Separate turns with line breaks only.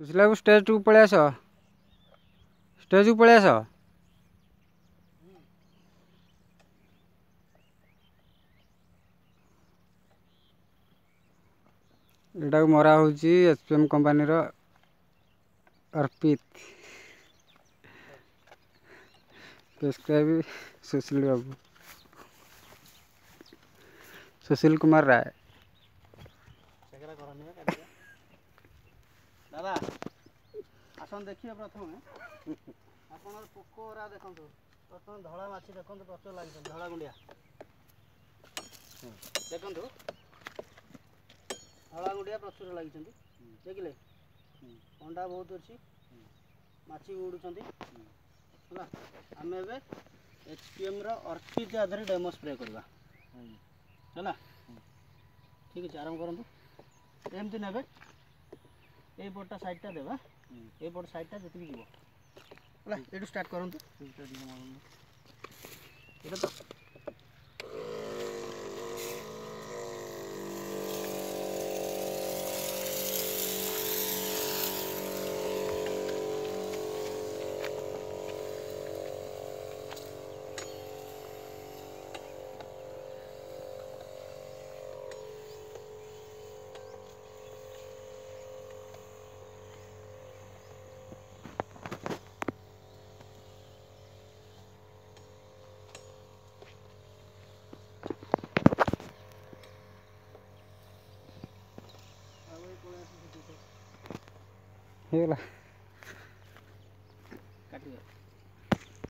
पिछले को stage two पड़े सो स्टेज टू पड़े सो यहाँ मरा होचपीएम कंपानी अर्पित प्रेसक्राइब सुशील बाबू सुशील कुमार राय
দাদা আসুন দেখিবে প্রথমে আপনার পোকরা দেখুন প্রথমে ধরা মাছি দেখুন প্রচুর লাগিছেন ধরা গুঁড়িয়া দেখুন ধরা গুঁড়িয়া প্রচুর লাগিছেন দেখলে ଅଣ୍ଡା ବହୁତ ଅଛି ମାଛି ବି ଉଡ଼ୁଛନ୍ତି ହେଲା ଆମେ ଏବେ ଏଚ୍ ପି ଏମ୍ର ଅର୍କିଡ଼ ଆଧାରେ ଡେମୋ ସ୍ପ୍ରେ କରିବା ହେଲା ଠିକ୍ ଅଛି ଆରମ୍ଭ କରନ୍ତୁ ଏମିତି ନେବେ एपटा साइड देवा यपट सैडटा जितनी जीव ये स्टार्ट कर
Yuk lah.
Cut